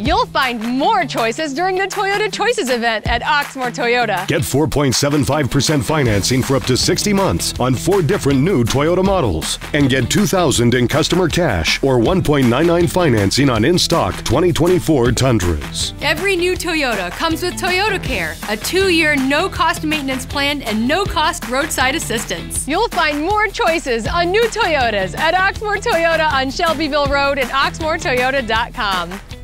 You'll find more choices during the Toyota Choices event at Oxmoor Toyota. Get 4.75% financing for up to 60 months on four different new Toyota models and get 2000 in customer cash or 1.99 financing on in-stock 2024 Tundras. Every new Toyota comes with ToyotaCare, a 2-year no-cost maintenance plan and no-cost roadside assistance. You'll find more choices on new Toyotas at Oxmoor Toyota on Shelbyville Road and oxmoortoyota.com.